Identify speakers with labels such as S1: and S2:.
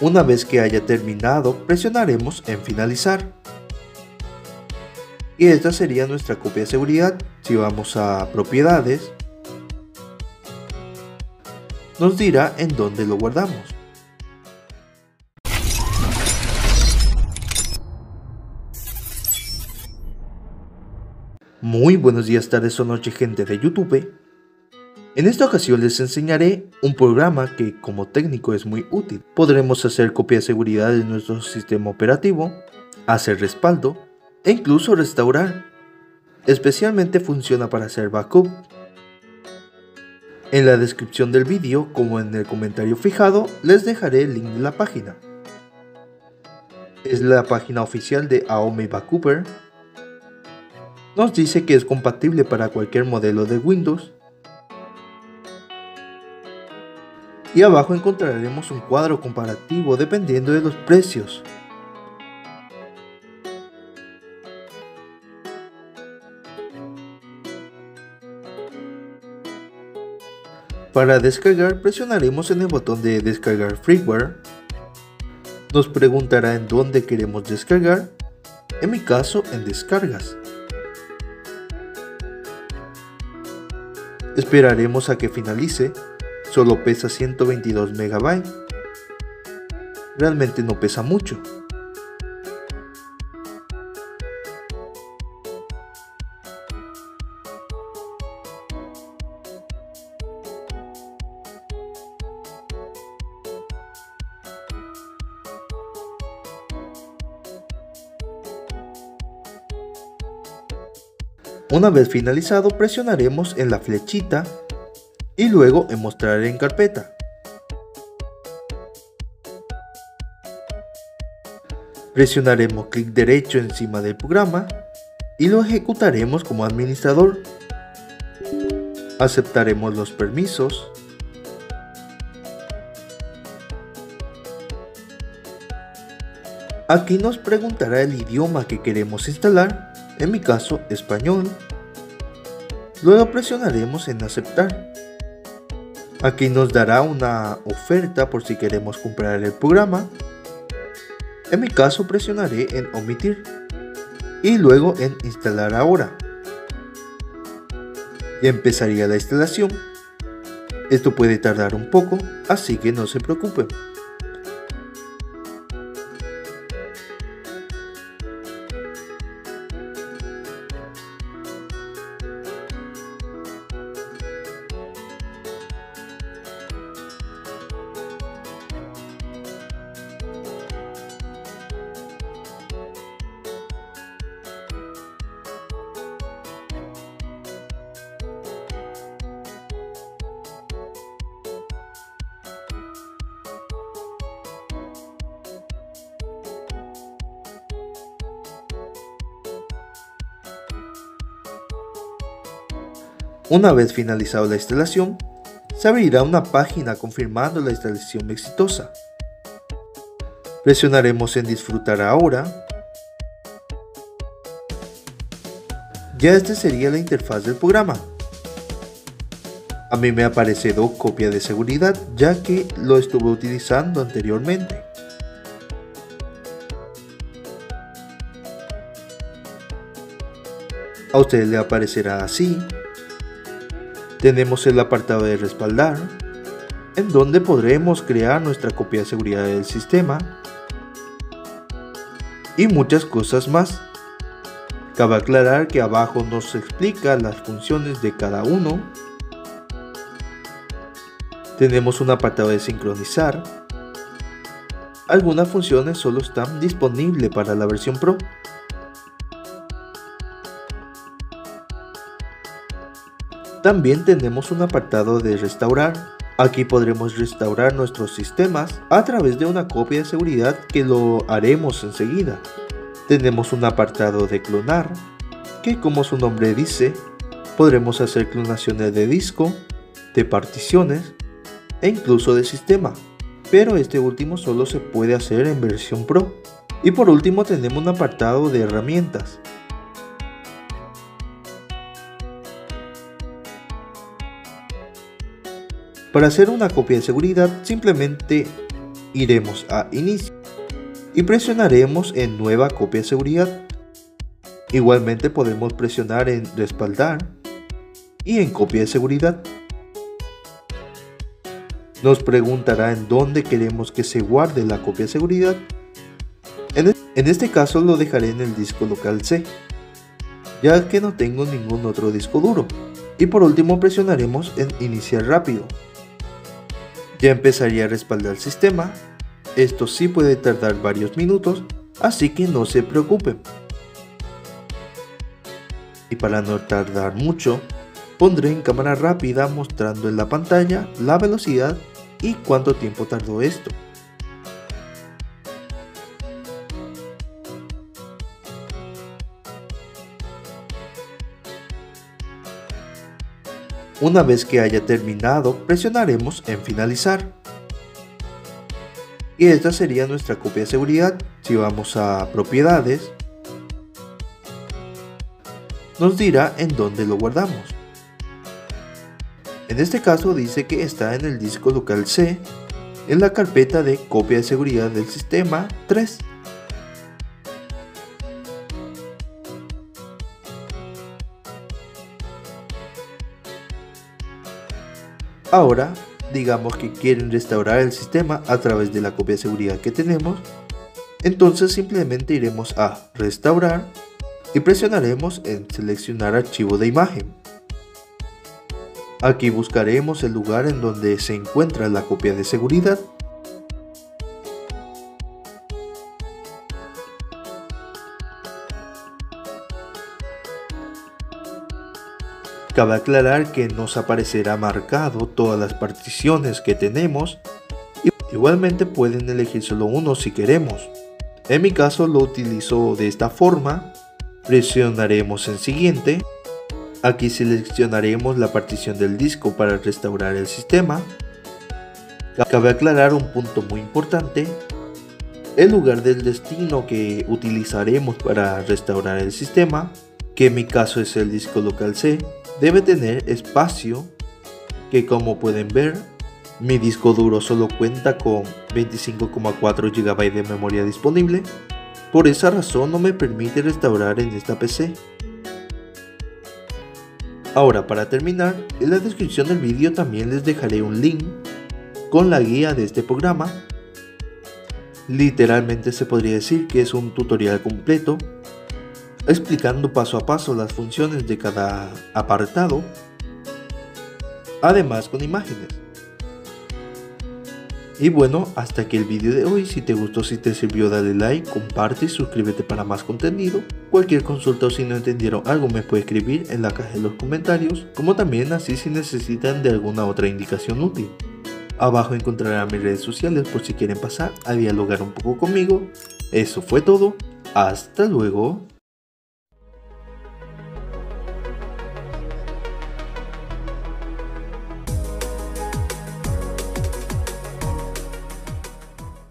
S1: Una vez que haya terminado, presionaremos en finalizar. Y esta sería nuestra copia de seguridad. Si vamos a propiedades, nos dirá en dónde lo guardamos. Muy buenos días, tardes o noches gente de YouTube. En esta ocasión les enseñaré un programa que como técnico es muy útil. Podremos hacer copia de seguridad de nuestro sistema operativo, hacer respaldo e incluso restaurar. Especialmente funciona para hacer backup. En la descripción del vídeo, como en el comentario fijado, les dejaré el link de la página. Es la página oficial de Aome Backuper. Nos dice que es compatible para cualquier modelo de Windows y abajo encontraremos un cuadro comparativo dependiendo de los precios. Para descargar presionaremos en el botón de descargar freeware. Nos preguntará en dónde queremos descargar, en mi caso en descargas. Esperaremos a que finalice Solo pesa 122 MB. Realmente no pesa mucho. Una vez finalizado presionaremos en la flechita y luego en mostrar en carpeta. Presionaremos clic derecho encima del programa y lo ejecutaremos como administrador. Aceptaremos los permisos. Aquí nos preguntará el idioma que queremos instalar, en mi caso español. Luego presionaremos en aceptar. Aquí nos dará una oferta por si queremos comprar el programa. En mi caso presionaré en omitir y luego en instalar ahora. Y empezaría la instalación. Esto puede tardar un poco, así que no se preocupen. Una vez finalizado la instalación, se abrirá una página confirmando la instalación exitosa. Presionaremos en disfrutar ahora. Ya esta sería la interfaz del programa. A mí me ha aparecido copia de seguridad ya que lo estuve utilizando anteriormente. A usted le aparecerá así tenemos el apartado de respaldar, en donde podremos crear nuestra copia de seguridad del sistema y muchas cosas más. Cabe aclarar que abajo nos explica las funciones de cada uno. Tenemos un apartado de sincronizar. Algunas funciones solo están disponibles para la versión Pro. También tenemos un apartado de restaurar. Aquí podremos restaurar nuestros sistemas a través de una copia de seguridad que lo haremos enseguida. Tenemos un apartado de clonar, que como su nombre dice, podremos hacer clonaciones de disco, de particiones e incluso de sistema. Pero este último solo se puede hacer en versión Pro. Y por último tenemos un apartado de herramientas, Para hacer una copia de seguridad simplemente iremos a inicio y presionaremos en nueva copia de seguridad. Igualmente podemos presionar en respaldar y en copia de seguridad. Nos preguntará en dónde queremos que se guarde la copia de seguridad. En este caso lo dejaré en el disco local C, ya que no tengo ningún otro disco duro. Y por último presionaremos en iniciar rápido. Ya empezaría a respaldar el sistema. Esto sí puede tardar varios minutos, así que no se preocupen. Y para no tardar mucho, pondré en cámara rápida mostrando en la pantalla la velocidad y cuánto tiempo tardó esto. Una vez que haya terminado, presionaremos en finalizar. Y esta sería nuestra copia de seguridad. Si vamos a propiedades, nos dirá en dónde lo guardamos. En este caso dice que está en el disco local C, en la carpeta de copia de seguridad del sistema 3. Ahora, digamos que quieren restaurar el sistema a través de la copia de seguridad que tenemos, entonces simplemente iremos a restaurar y presionaremos en seleccionar archivo de imagen. Aquí buscaremos el lugar en donde se encuentra la copia de seguridad Cabe aclarar que nos aparecerá marcado todas las particiones que tenemos. Igualmente pueden elegir solo uno si queremos. En mi caso lo utilizo de esta forma. Presionaremos en siguiente. Aquí seleccionaremos la partición del disco para restaurar el sistema. Cabe aclarar un punto muy importante. El lugar del destino que utilizaremos para restaurar el sistema, que en mi caso es el disco local C, debe tener espacio que como pueden ver mi disco duro solo cuenta con 25,4 GB de memoria disponible. Por esa razón no me permite restaurar en esta PC ahora para terminar en la descripción del vídeo también les dejaré un link con la guía de este programa. Literalmente se podría decir que es un tutorial completo explicando paso a paso las funciones de cada apartado, además con imágenes. Y bueno, hasta aquí el vídeo de hoy. Si te gustó, si te sirvió, dale like, comparte y suscríbete para más contenido. Cualquier consulta o si no entendieron algo me puede escribir en la caja de los comentarios, como también así si necesitan de alguna otra indicación útil. Abajo encontrarán mis redes sociales por si quieren pasar a dialogar un poco conmigo. Eso fue todo. Hasta luego.